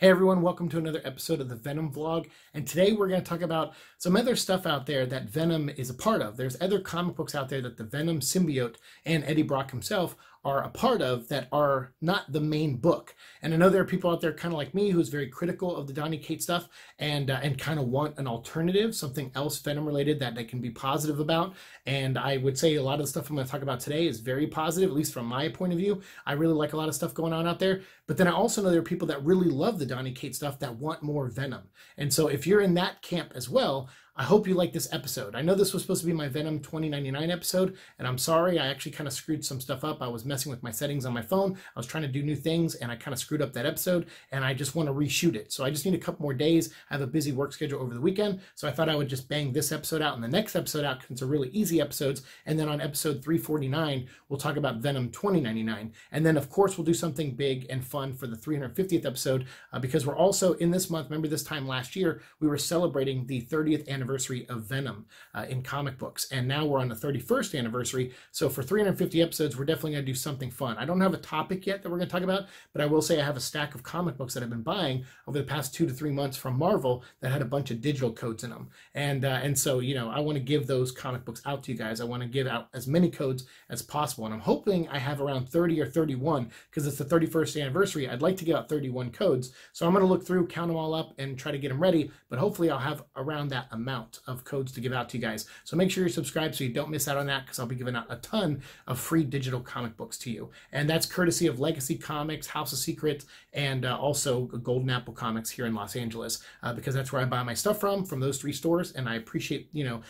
Hey everyone, welcome to another episode of the Venom vlog. And today we're going to talk about some other stuff out there that Venom is a part of. There's other comic books out there that the Venom symbiote and Eddie Brock himself are a part of that are not the main book. And I know there are people out there kind of like me who's very critical of the Donny Cates stuff and uh, and kind of want an alternative, something else Venom related that they can be positive about. And I would say a lot of the stuff I'm going to talk about today is very positive, at least from my point of view. I really like a lot of stuff going on out there. But then I also know there are people that really love the Donny Cates stuff that want more Venom. And so if you're in that camp as well, I hope you like this episode. I know this was supposed to be my Venom 2099 episode, and I'm sorry, I actually kind of screwed some stuff up. I was messing with my settings on my phone. I was trying to do new things, and I kind of screwed up that episode, and I just want to reshoot it. So I just need a couple more days. I have a busy work schedule over the weekend, so I thought I would just bang this episode out and the next episode out because they're really easy episodes. And then on episode 349, we'll talk about Venom 2099. And then, of course, we'll do something big and fun for the 350th episode uh, because we're also in this month, remember this time last year, we were celebrating the 30th anniversary anniversary of Venom uh, in comic books. And now we're on the 31st anniversary. So for 350 episodes, we're definitely going to do something fun. I don't have a topic yet that we're going to talk about, but I will say I have a stack of comic books that I've been buying over the past two to three months from Marvel that had a bunch of digital codes in them. And, uh, and so, you know, I want to give those comic books out to you guys. I want to give out as many codes as possible. And I'm hoping I have around 30 or 31 because it's the 31st anniversary. I'd like to get out 31 codes. So I'm going to look through, count them all up, and try to get them ready. But hopefully I'll have around that amount amount of codes to give out to you guys. So make sure you're subscribed so you don't miss out on that because I'll be giving out a ton of free digital comic books to you. And that's courtesy of Legacy Comics, House of Secrets, and uh, also Golden Apple Comics here in Los Angeles uh, because that's where I buy my stuff from, from those three stores. And I appreciate, you know,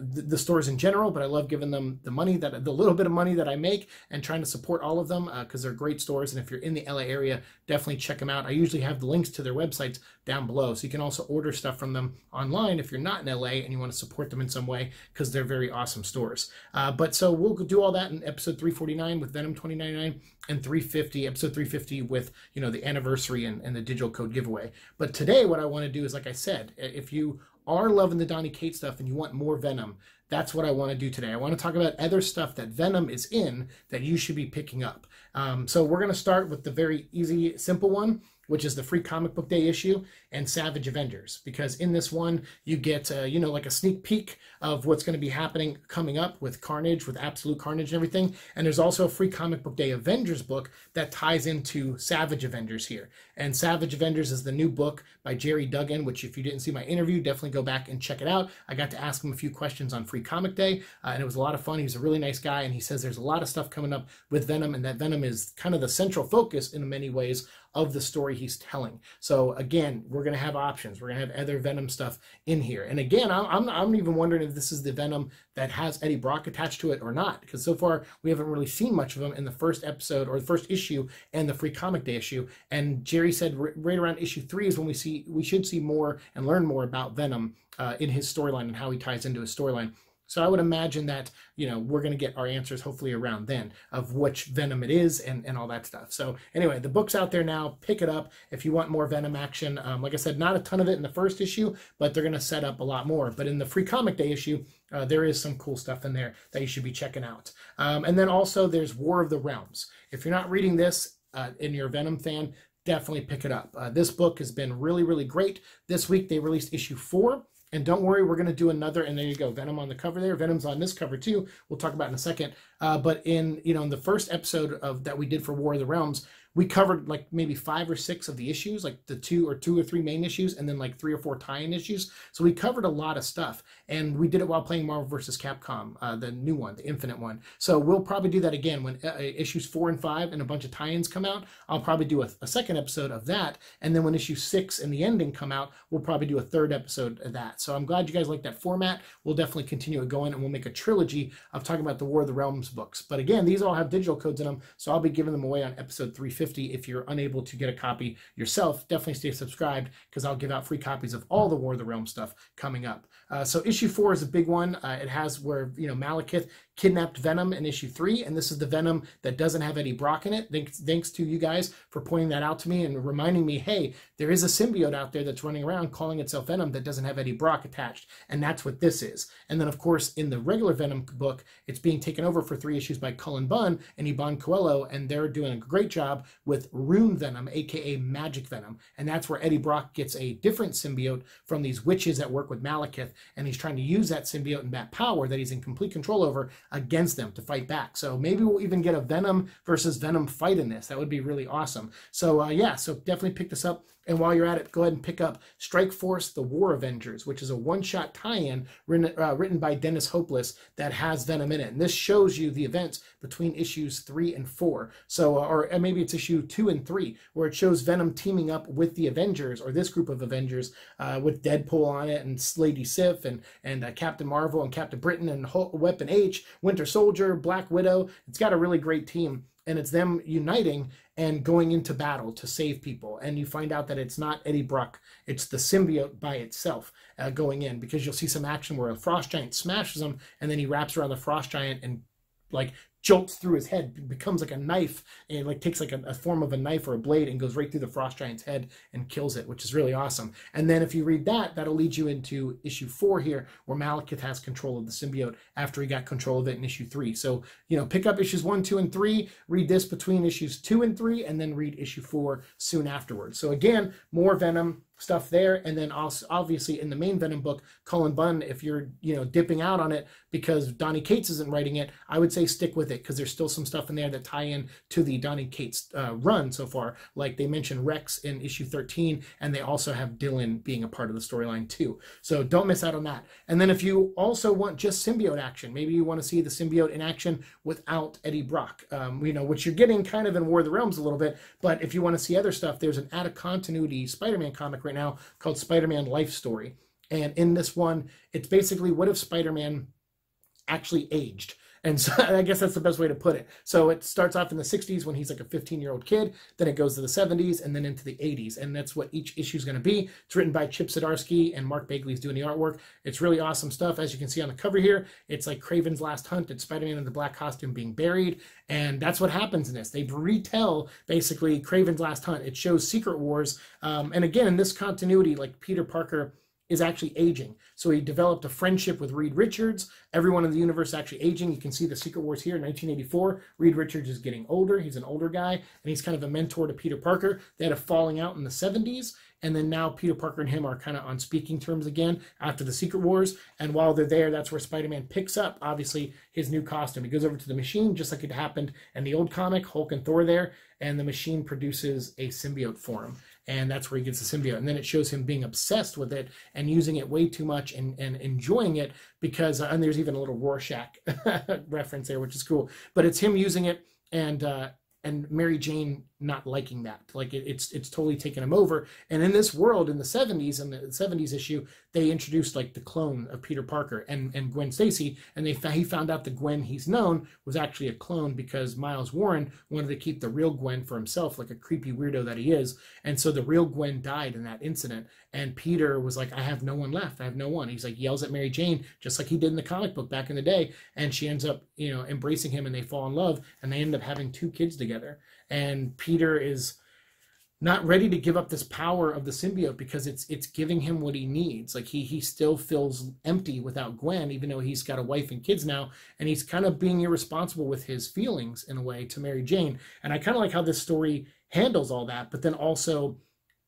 the, the, stores in general, but I love giving them the money that the little bit of money that I make and trying to support all of them because uh, they're great stores. And if you're in the LA area, definitely check them out. I usually have the links to their websites down below, so you can also order stuff from them online if you're not in LA and you want to support them in some way because they're very awesome stores. Uh, but so we'll do all that in episode 349 with Venom 2099 and 350, episode 350 with you know the anniversary and, and the digital code giveaway. But today, what I want to do is, like I said, if you are loving the Donny Cates stuff and you want more Venom, that's what I want to do today. I want to talk about other stuff that Venom is in that you should be picking up. Um, so we're going to start with the very easy, simple one, which is the free comic book day issue and Savage Avengers, because in this one you get uh, you know like a sneak peek of what's going to be happening coming up with Carnage, with Absolute Carnage and everything. And there's also a free comic book day Avengers book that ties into Savage Avengers here. And Savage Avengers is the new book by Gerry Duggan, which if you didn't see my interview, definitely go back and check it out. I got to ask him a few questions on Free Comic Day, uh, and it was a lot of fun. He's a really nice guy, and he says there's a lot of stuff coming up with Venom, and that Venom is kind of the central focus in many ways of the story he's telling. So again, we're going to have options. We're going to have other Venom stuff in here. And again, I'm, I'm even wondering if this is the Venom that has Eddie Brock attached to it or not, because so far we haven't really seen much of him in the first episode or the first issue and the Free Comic Day issue. And Gerry said right around issue three is when we see we should see more and learn more about Venom uh, in his storyline and how he ties into his storyline. So I would imagine that, you know, we're going to get our answers hopefully around then of which Venom it is and, and all that stuff. So anyway, the book's out there now. Pick it up if you want more Venom action. Um, like I said, not a ton of it in the first issue, but they're going to set up a lot more. But in the Free Comic Day issue, uh, there is some cool stuff in there that you should be checking out. Um, and then also there's War of the Realms. If you're not reading this uh, and you're a Venom fan, definitely pick it up. Uh, this book has been really, really great. This week they released issue four. And don't worry, we're going to do another. And there you go, Venom on the cover there. Venom's on this cover too. We'll talk about in a second. Uh, but in you know in the first episode of that we did for War of the Realms, we covered like maybe five or six of the issues, like the two or two or three main issues, and then like three or four tie-in issues. So we covered a lot of stuff, and we did it while playing Marvel vs. Capcom, uh, the new one, the Infinite one. So we'll probably do that again when uh, issues four and five and a bunch of tie-ins come out. I'll probably do a, a, second episode of that, and then when issue six and the ending come out, we'll probably do a third episode of that. So I'm glad you guys like that format. We'll definitely continue it going, and we'll make a trilogy of talking about the War of the Realms books. But again, these all have digital codes in them, so I'll be giving them away on episode 350 50 if you're unable to get a copy yourself, definitely stay subscribed because I'll give out free copies of all the War of the Realm stuff coming up. Uh, so issue four is a big one. Uh, it has where you know Malekith kidnapped Venom in issue three, and this is the Venom that doesn't have Eddie Brock in it. Thanks, thanks to you guys for pointing that out to me and reminding me, hey, there is a symbiote out there that's running around calling itself Venom that doesn't have Eddie Brock attached, and that's what this is. And then of course in the regular Venom book, it's being taken over for three issues by Cullen Bunn and Iban coelho and they're doing a great job with Rune Venom, aka Magic Venom. And that's where Eddie Brock gets a different symbiote from these witches that work with Malekith. And he's trying to use that symbiote and that power that he's in complete control over against them to fight back. So maybe we'll even get a Venom versus Venom fight in this. That would be really awesome. So uh, yeah, so definitely pick this up. And while you're at it, go ahead and pick up Strike Force The War Avengers, which is a one shot tie in written, uh, written by Dennis Hopeless that has Venom in it. And this shows you the events between issues three and four. So, uh, or maybe it's issue two and three, where it shows Venom teaming up with the Avengers or this group of Avengers uh, with Deadpool on it and Lady Sif and, and uh, Captain Marvel and Captain Britain and Weapon H, Winter Soldier, Black Widow. It's got a really great team and it's them uniting and going into battle to save people. And you find out that it's not Eddie Brock, it's the symbiote by itself uh, going in because you'll see some action where a frost giant smashes him and then he wraps around the frost giant and like jolts through his head, becomes like a knife, and like takes like a, a, form of a knife or a blade and goes right through the frost giant's head and kills it, which is really awesome. And then if you read that, that'll lead you into issue four here, where Malekith has control of the symbiote after he got control of it in issue three. So you know, pick up issues one, two, and three, read this between issues two and three, and then read issue four soon afterwards. So again, more Venom stuff there. And then also obviously in the main venom book cullen bunn if you're you know dipping out on it because donny cates isn't writing it i would say stick with it because there's still some stuff in there that tie in to the donny cates uh, run so far. Like they mentioned rex in issue 13 and they also have dylan being a part of the storyline too. So don't miss out on that. And then if you also want just symbiote action maybe you want to see the symbiote in action without eddie brock. Um, you know which you're getting kind of in war of the realms a little bit but if you want to see other stuff there's an out of continuity spider-man comic right now called Spider-Man Life Story. And in this one, it's basically what if Spider-Man actually aged? And so I guess that's the best way to put it. So it starts off in the 60s when he's like a 15 year old kid, then it goes to the 70s and then into the 80s. And that's what each issue is going to be. It's written by Chip Zdarsky and Mark Bagley's doing the artwork. It's really awesome stuff. As you can see on the cover here, it's like Kraven's Last Hunt. It's Spider Man in the black costume being buried. And that's what happens in this. They retell basically Kraven's Last Hunt. It shows Secret Wars. Um, and again, in this continuity, like Peter Parker is actually aging. So he developed a friendship with Reed Richards. Everyone in the universe actually aging. You can see the Secret Wars here in 1984. Reed Richards is getting older. He's an older guy, and he's kind of a mentor to Peter Parker. They had a falling out in the 70s, and then now Peter Parker and him are kind of on speaking terms again after the Secret Wars. And while they're there, that's where Spider-Man picks up, obviously, his new costume. He goes over to the machine, just like it happened in the old comic, Hulk and Thor there, and the machine produces a symbiote for him and that's where he gets the symbiote. And then it shows him being obsessed with it and using it way too much and, and enjoying it because, and there's even a little Rorschach reference there, which is cool. But it's him using it and uh, and Mary Jane not liking that. Like it, it's it's totally taken him over. And in this world, in the 70s, in the 70s issue, they introduced like the clone of Peter Parker and, and Gwen Stacy, and they he found out the Gwen he's known was actually a clone because Miles Warren wanted to keep the real Gwen for himself, like a creepy weirdo that he is. And so the real Gwen died in that incident. And Peter was like, I have no one left. I have no one. He's like yells at Mary Jane, just like he did in the comic book back in the day. And she ends up, you know, embracing him and they fall in love and they end up having two kids together and Peter is not ready to give up this power of the symbiote because it's it's giving him what he needs. Like he he still feels empty without Gwen, even though he's got a wife and kids now, and he's kind of being irresponsible with his feelings in a way to Mary Jane. And I kind of like how this story handles all that, but then also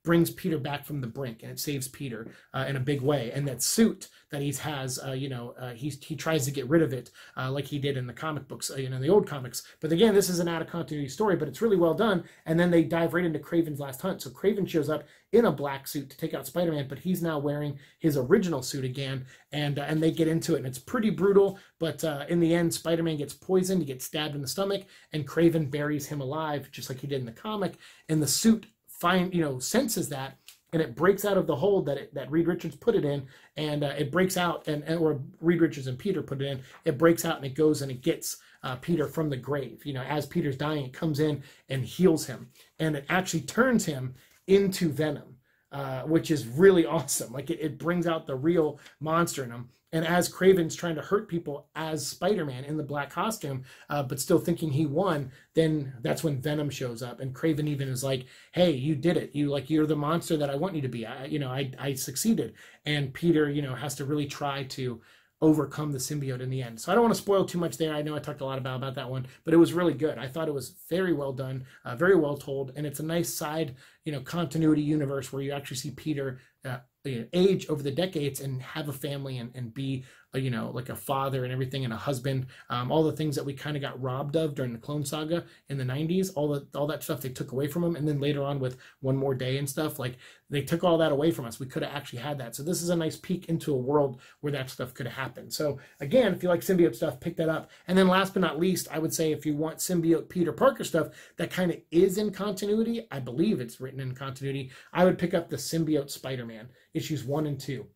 brings Peter back from the brink and it saves Peter uh, in a big way. And that suit that he has, uh, you know, uh, he, he tries to get rid of it uh, like he did in the comic books, uh, you know, in the old comics. But again, this is an out of continuity story, but it's really well done. And then they dive right into Kraven's last hunt. So Kraven shows up in a black suit to take out Spider-Man, but he's now wearing his original suit again, and uh, and they get into it, and it's pretty brutal. But in the end, Spider-Man gets poisoned, he gets stabbed in the stomach, and Kraven buries him alive, just like he did in the comic. And the suit find you know senses that and it breaks out of the hole that it, that Reed Richards put it in, and uh, it breaks out, and, and, or Reed Richards and Peter put it in. It breaks out and it goes and it gets uh, Peter from the grave. You know, as Peter's dying, it comes in and heals him, and it actually turns him into Venom, uh, which is really awesome. Like it, it brings out the real monster in him. And as Kraven's trying to hurt people as Spider Man in the black costume, uh, but still thinking he won, then that's when Venom shows up. And Kraven even is like, "Hey, you did it! You like you're the monster that I want you to be. I, you know, I I succeeded." And Peter, you know, has to really try to overcome the symbiote in the end. So I don't want to spoil too much there. I know I talked a lot about, about that one, but it was really good. I thought it was very well done, uh, very well told, and it's a nice side, you know, continuity universe where you actually see Peter uh, age over the decades and have a family and, and be you know like a father and everything and a husband um, all the things that we kind of got robbed of during the clone saga in the 90s all the all that stuff they took away from him and then later on with one more day and stuff like they took all that away from us. We could have actually had that. So this is a nice peek into a world where that stuff could have happened. So again if you like symbiote stuff pick that up. And then last but not least i would say if you want symbiote peter parker stuff that kind of is in continuity i believe it's written in continuity i would pick up the symbiote spider-man issues one and two.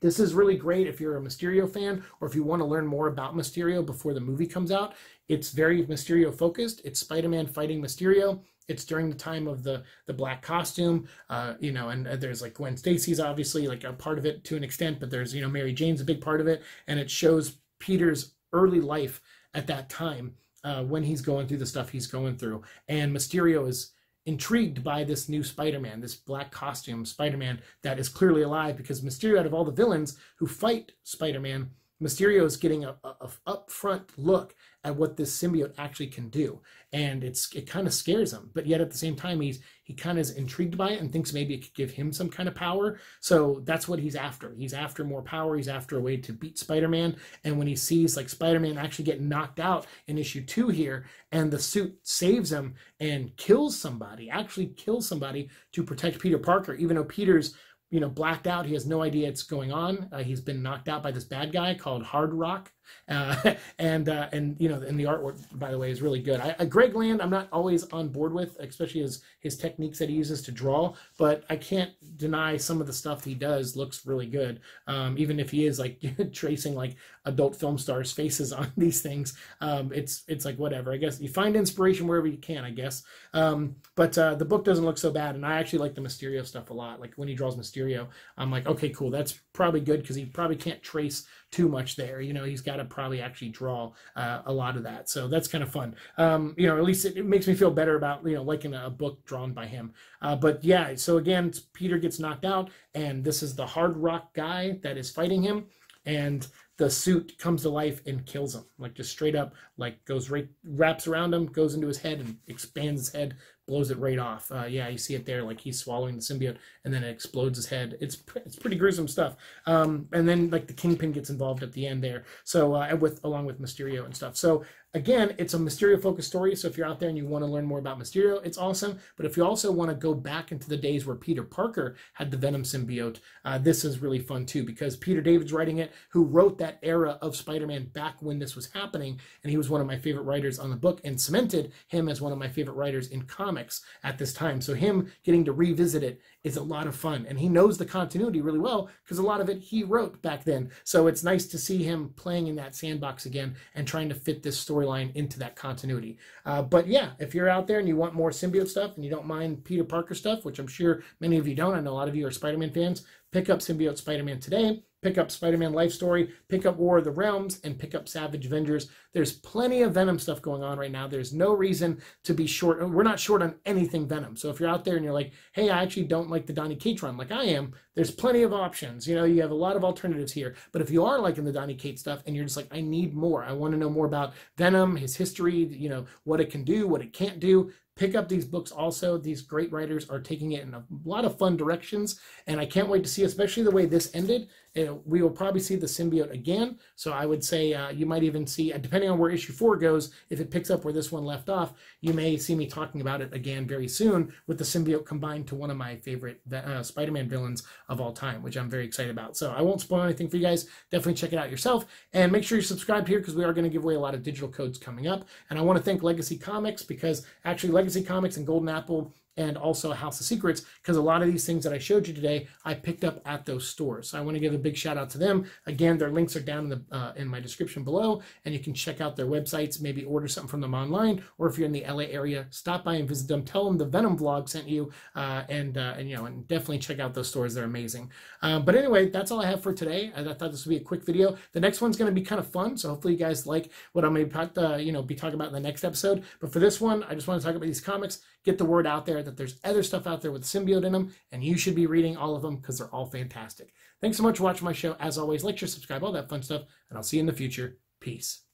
This is really great if you're a Mysterio fan or if you want to learn more about Mysterio before the movie comes out. It's very Mysterio focused. It's Spider-Man fighting Mysterio. It's during the time of the the black costume, uh, you know, and there's like Gwen Stacy's obviously like a part of it to an extent, but there's you know Mary Jane's a big part of it, and it shows Peter's early life at that time uh, when he's going through the stuff he's going through, and Mysterio is intrigued by this new Spider-Man, this black costume Spider-Man that is clearly alive because Mysterio, out of all the villains who fight Spider-Man, Mysterio is getting a, a, a upfront look at what this symbiote actually can do, and it's it kind of scares him. But yet at the same time, he's he kind of is intrigued by it and thinks maybe it could give him some kind of power. So that's what he's after. He's after more power. He's after a way to beat Spider-Man. And when he sees like Spider-Man actually get knocked out in issue two here, and the suit saves him and kills somebody, actually kills somebody to protect Peter Parker, even though Peter's you know, blacked out. He has no idea it's going on. Uh, he's been knocked out by this bad guy called Hard Rock, uh, and uh, and you know, and the artwork, by the way, is really good. I, Greg Land, I'm not always on board with, especially his his techniques that he uses to draw, but I can't deny some of the stuff he does looks really good. Um, even if he is like tracing like adult film stars' faces on these things, um, it's it's like whatever. I guess you find inspiration wherever you can, I guess. Um, but uh, the book doesn't look so bad, and I actually like the Mysterio stuff a lot. Like when he draws Mysterio, I'm like, okay, cool, that's probably good because he probably can't trace too much there. You know, he's got to probably actually draw uh, a lot of that. So that's kind of fun. Um, you know, at least it, it, makes me feel better about, you know, liking a book drawn by him. Uh, but yeah, so again, Peter gets knocked out, and this is the hard rock guy that is fighting him. And the suit comes to life and kills him, like just straight up, like goes right, wraps around him, goes into his head and expands his head, blows it right off. Uh, yeah, you see it there, like he's swallowing the symbiote, and then it explodes his head. It's it's pretty gruesome stuff. Um, and then like the Kingpin gets involved at the end there, so uh, with along with Mysterio and stuff. So Again, it's a Mysterio focused story, so if you're out there and you want to learn more about Mysterio, it's awesome. But if you also want to go back into the days where Peter Parker had the Venom symbiote, uh, this is really fun too because Peter David's writing it, who wrote that era of Spider Man back when this was happening. And he was one of my favorite writers on the book and cemented him as one of my favorite writers in comics at this time. So, him getting to revisit it is a lot of fun. And he knows the continuity really well because a lot of it he wrote back then. So, it's nice to see him playing in that sandbox again and trying to fit this story storyline into that continuity. Uh, but yeah, if you're out there and you want more symbiote stuff and you don't mind Peter Parker stuff, which I'm sure many of you don't, I know a lot of you are Spider-Man fans, pick up Symbiote Spider-Man today pick up Spider-Man Life Story, pick up War of the Realms, and pick up Savage Avengers. There's plenty of Venom stuff going on right now. There's no reason to be short. Uh, we're not short on anything Venom. So if you're out there and you're like, hey, I actually don't like the Donny Cates run like I am, there's plenty of options. You know, you have a lot of alternatives here. But if you are liking the Donny Cates stuff and you're just like, I need more, I want to know more about Venom, his history, you know, what it can do, what it can't do, pick up these books also. These great writers are taking it in a lot of fun directions, and I can't wait to see, especially the way this ended. Uh, we will probably see the symbiote again. So I would say uh, you might even see, uh, depending on where issue four goes, if it picks up where this one left off, you may see me talking about it again very soon with the symbiote combined to one of my favorite uh, Spider-Man villains of all time, which I'm very excited about. So I won't spoil anything for you guys. Definitely check it out yourself, and make sure you're subscribed here because we are going to give away a lot of digital codes coming up. And I want to thank Legacy Comics because actually Legacy Comics and Golden Apple and also House of Secrets, because a lot of these things that I showed you today, I picked up at those stores. So I want to give a big shout out to them. Again, their links are down in the uh, in my description below, and you can check out their websites, maybe order something from them online, or if you're in the LA area, stop by and visit them. Tell them the Venom vlog sent you, uh, and uh, and you know, and definitely check out those stores. They're amazing. Um, but anyway, that's all I have for today. I, I thought this would be a quick video. The next one's going to be kind of fun, so hopefully you guys like what I'm going to you know be talking about in the next episode. But for this one, I just want to talk about these comics, get the word out there that there's other stuff out there with symbiote in them, and you should be reading all of them because they're all fantastic. Thanks so much for watching my show. As always, like, share, subscribe, all that fun stuff, and I'll see you in the future. Peace.